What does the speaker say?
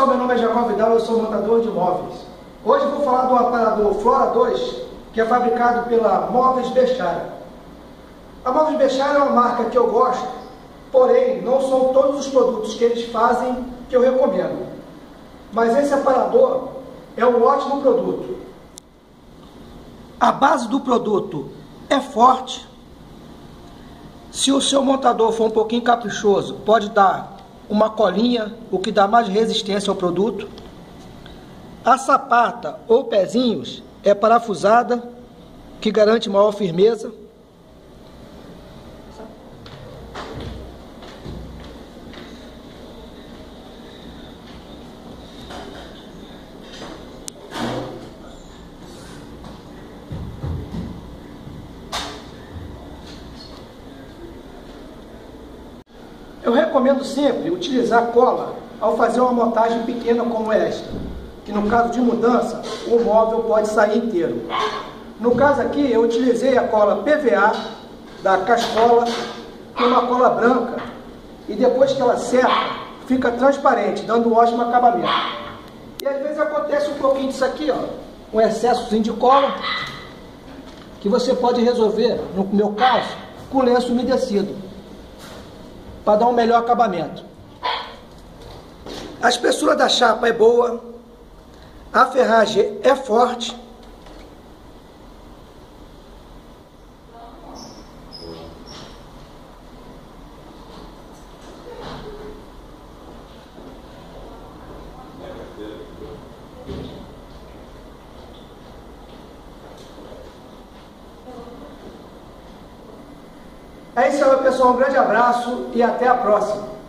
pessoal, meu nome é Jacob Vidal, eu sou montador de móveis. Hoje vou falar do aparador Flora 2, que é fabricado pela Móveis Bechara. A Móveis Bechara é uma marca que eu gosto, porém não são todos os produtos que eles fazem que eu recomendo. Mas esse aparador é um ótimo produto. A base do produto é forte. Se o seu montador for um pouquinho caprichoso, pode dar uma colinha, o que dá mais resistência ao produto. A sapata ou pezinhos é parafusada, que garante maior firmeza. Eu recomendo sempre utilizar cola ao fazer uma montagem pequena como esta, que no caso de mudança, o móvel pode sair inteiro. No caso aqui, eu utilizei a cola PVA da Cascola, que é uma cola branca, e depois que ela seca, fica transparente, dando um ótimo acabamento. E às vezes acontece um pouquinho disso aqui, ó, um excesso de cola, que você pode resolver, no meu caso, com lenço umedecido para dar um melhor acabamento. A espessura da chapa é boa, a ferragem é forte. É isso aí, pessoal. Um grande abraço e até a próxima.